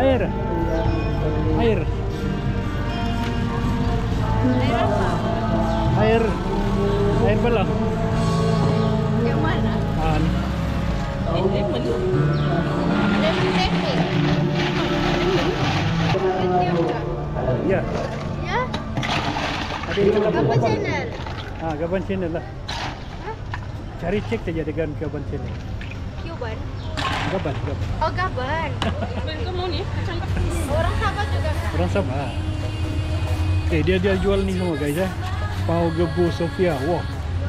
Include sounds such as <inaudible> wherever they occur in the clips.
Air. Air. Air apa? Air. Air belang. Yang mana? Ah, ni. Lemon. Lemon teh. Lemon juga. Ya. Ya? Ada channel? Ah, Gaban Channel lah. Hah? Cari cek saja dengan Gaban Channel. Cuban. Gaban, Gaban. Oh, Gaban. Ben <laughs> kamu Orang Sabah. Eh, dia dia jual ni semua guys eh. Pau gebu Sofia. Wah,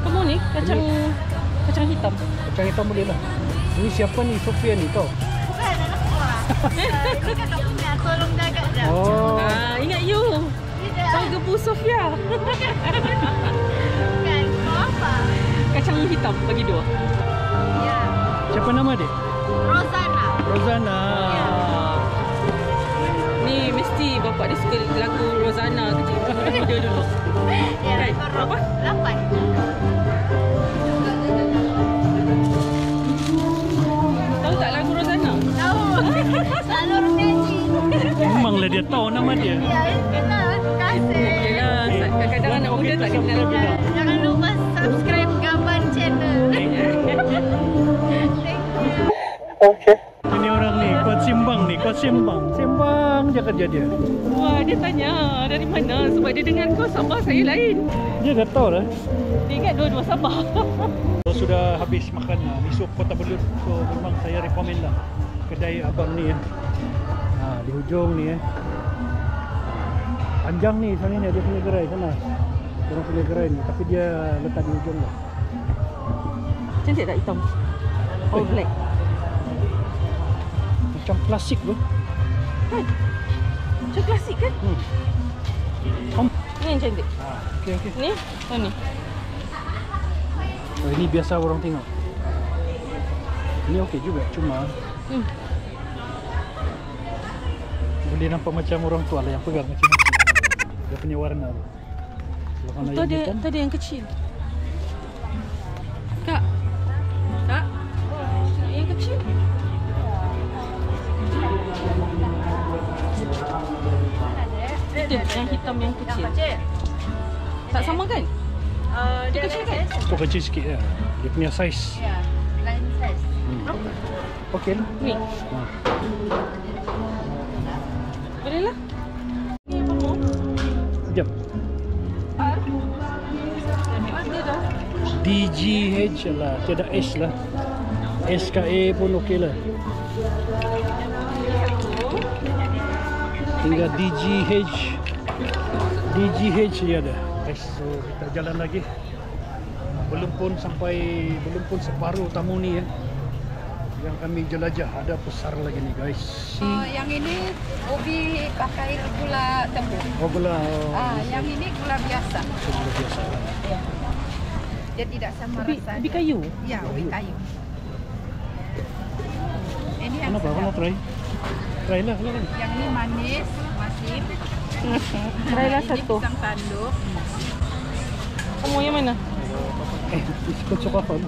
kamu ni kacang kacang hitam. kacang hitam boleh lah. Ini siapa ni Sofia ni tau? Bukan anak orang. Ini kakak punya. Tolong jaga dah. Oh. Ah, ingat you. Tahu gebu Sofia. Bukan. <laughs> Apa? kacang hitam bagi dua. Ya. Siapa nama dia? Rosana. Rozana. Ya. Bapak dia suka lagu Rosanna kecil muda dulu. <laughs> Ya, Right. korang. Berapa? Lapan. Tahu tak lagu Rosanna? Tahu. <laughs> Selalu nyanyi. Memanglah dia tahu nama dia. Ya, itulah. Kasih. Yalah, kadang-kadang anak muda tak kenal. Ya, Jangan lupa subscribe Gaban channel. Thank you. Okey. Ini orang ni, kuat simbang ni, kuat simbang. Kerja dia. Wah, dia tanya dari mana sebab dia dengar kau Sabah saya lain. Dia dah tahu lah. Dia ingat dua-dua Sabah. <laughs> Kalau sudah habis makan uh, misuk Kota Belud, so memang saya rekomen lah kedai abang ni ya. Ha, di hujung ni eh. Panjang ni sebenarnya dia punya gerai sana. Orang punya gerai ni, tapi dia letak di hujung lah. Cantik tak hitam? All Eh. black. Macam klasik tu. Kan? Macam klasik kan? Hmm. Kom. Ni yang cantik. Ha, okey okey. Ni? Oh ni. Oh, ini biasa orang tengok. Ini okey juga, cuma Hmm. boleh nampak macam orang tua lah yang pegang macam ni. Dia punya warna tu. Kalau tu ada yang kecil. Yang hitam yang kecil. Tak sama kan? Uh, Dia kecil kan? tu kecil sikit lah. Dia punya saiz. Ya, lain size. Hmm. Okey lah. Ni. Ha. Boleh lah. Ni apa mau? Sekejap. Dia dah. DGH lah. Tiada S lah. SKA pun okey lah. Tinggal DGH. DGH dia ada. Guys, so kita jalan lagi. Belum pun sampai, belum pun separuh tamu ni ya. Yang kami jelajah ada besar lagi ni guys. Oh, yang ini ubi pakai gula tembus. Oh. Oh, Ah, yang ini gula biasa. Sudah biasa. Dia tidak sama Ubi, rasa. ubi kayu. Ya, ubi kayu. Ini yang Kenapa? Sedap. try? Try lah. Yang ini manis, masin. Try lah Ini satu. pisang tanduk. Kamu yang mana? Eh, suka apa? ni?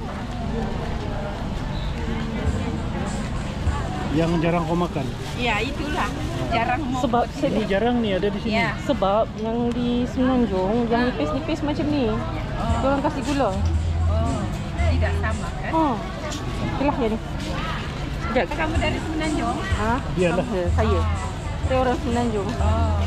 Yang jarang kau makan. Ya, itulah. Jarang mau Sebab buat Ini ini. jarang ni ada di sini. Ya. Sebab yang di Semenanjung yang nipis-nipis macam ni. Oh, Orang kasih gula. oh, tidak sama kan? Oh. Itulah yang ni. Sekejap. Kamu dari Semenanjung? Ha? Biarlah. Saya. Saya. Saya orang Semenanjung. Oh.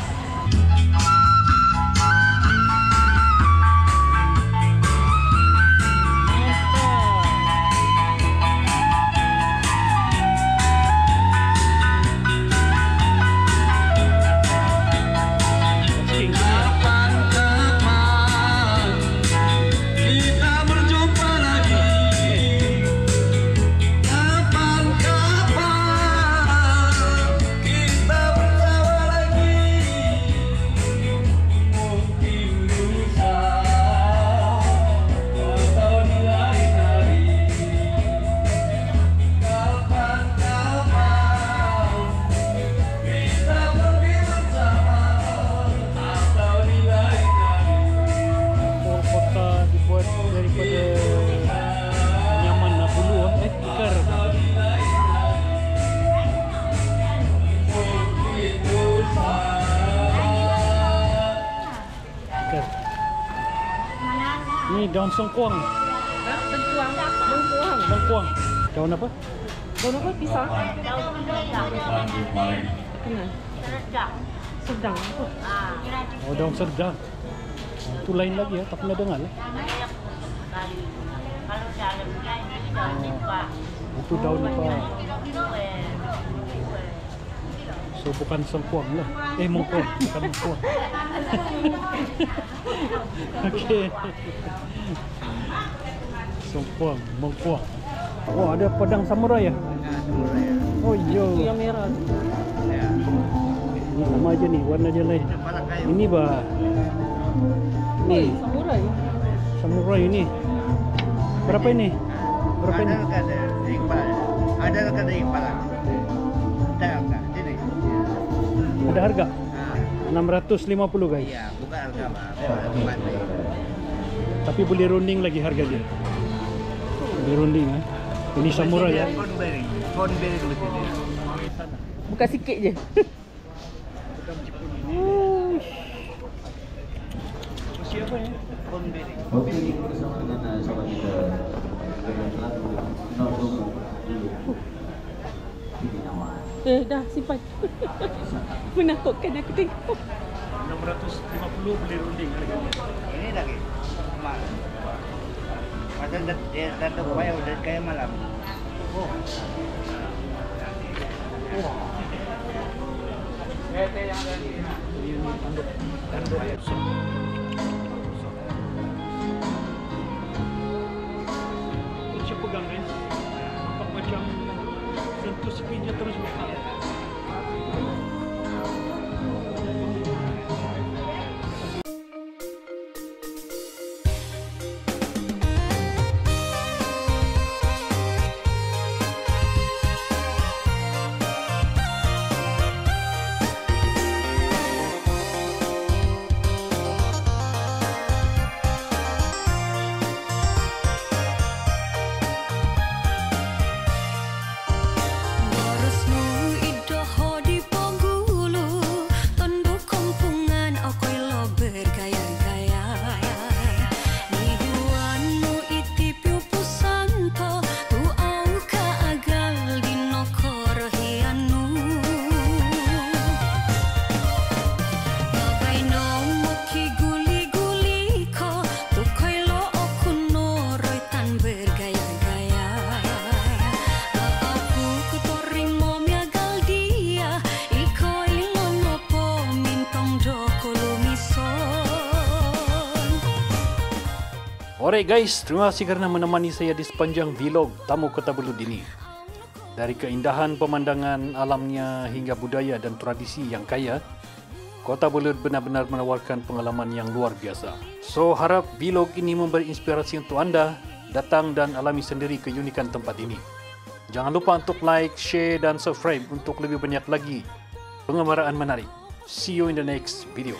Daun sengkuang. Sengkuang. Sengkuang. Lengkuang. Daun apa? Daun apa? Pisang? Kenal? Sedang. Apa? Oh, daun serdang. Itu lain lagi ya, tak pernah dengar. lah. Oh, itu daun apa? So bukan sengkuang lah. Eh mengkuang, bukan mengkuang. Okey. Sengkuang, mengkuang. Oh, ada pedang samurai ya? Oh, Itu iya. yang merah. Ini sama aja nih, warna dia lain. Ini bah. Nih, samurai. samurai ini. Berapa ini? Berapa ini? Ada kada iqbal. Ada kada iqbal. Sini. Ada harga? Ah, 650 guys. iya, bukan harga mah. Tempat ni. Tapi boleh runding lagi harga dia. Boleh runding eh. Ini samurai ya. Dulu sini. Bukan sikit je. Siapa ya? Phone beri. Oke, bersama dengan sahabat kita yang telah menunggu Ini nama Eh, dah simpan. <laughs> Menakutkan aku tengok. 650 boleh runding harga dia. Ini lagi. Mal. Macam dah dia dah tu kaya udah kaya malam. Oh. Ini tanduk. Tanduk. Alright guys, terima kasih kerana menemani saya di sepanjang vlog Tamu Kota Belud ini. Dari keindahan pemandangan alamnya hingga budaya dan tradisi yang kaya, Kota Belud benar-benar menawarkan pengalaman yang luar biasa. So harap vlog ini memberi inspirasi untuk anda datang dan alami sendiri keunikan tempat ini. Jangan lupa untuk like, share dan subscribe untuk lebih banyak lagi pengembaraan menarik. See you in the next video.